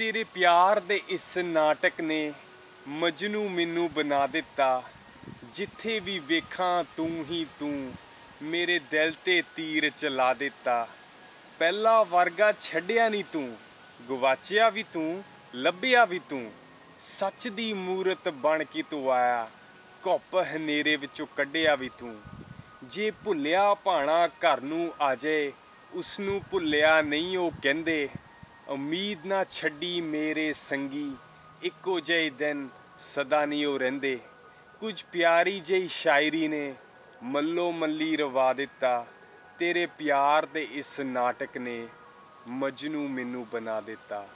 ਤੇਰੇ ਪਿਆਰ ਦੇ ਇਸ ਨਾਟਕ ਨੇ ਮਜਨੂ ਮੈਨੂੰ ਬਣਾ ਦਿੱਤਾ। ਜਿੱਥੇ ਵੀ ਵੇਖਾਂ ਤੂੰ ਹੀ ਤੂੰ, ਮੇਰੇ ਦਿਲ ਤੇ ਤੀਰ ਚਲਾ ਦਿੱਤਾ। ਪਹਿਲਾ ਵਰਗਾ ਛੱਡਿਆ ਨਹੀਂ ਤੂੰ, ਗਵਾਚਿਆ ਵੀ ਤੂੰ, ਲੱਭਿਆ ਵੀ ਤੂੰ। ਸੱਚ ਦੀ ਮੂਰਤ ਬਣ ਕੇ ਤੂੰ ਆਇਆ, ਘੁੱਪ ਹਨੇਰੇ ਵਿੱਚੋਂ ਕੱਢਿਆ ਵੀ ਤੂੰ। ਜੇ ਭੁੱਲਿਆ ਭਾਣਾ ਘਰ ਨੂੰ ਆ ਜਾਏ ਉਸ ਨੂੰ ਭੁੱਲਿਆ ਨਹੀਂ ਉਹ ਕਹਿੰਦੇ ਉਮੀਦ ਨਾ ਛੱਡੀ ਮੇਰੇ ਸੰਗੀ, ਇੱਕੋ ਜਿਹੇ ਦਿਨ ਸਦਾ ਨਹੀਂ ਉਹ ਰਹਿੰਦੇ। ਕੁਝ ਪਿਆਰੀ ਜਿਹੀ ਸ਼ਾਇਰੀ ਨੇ ਮੱਲੋ ਮੱਲੀ ਰਵਾ ਦਿੱਤਾ, ਤੇਰੇ ਪਿਆਰ ਦੇ ਇਸ ਨਾਟਕ ਨੇ ਮਜਨੂ ਮੈਨੂੰ ਬਣਾ ਦਿੱਤਾ।